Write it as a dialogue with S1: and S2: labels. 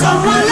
S1: someone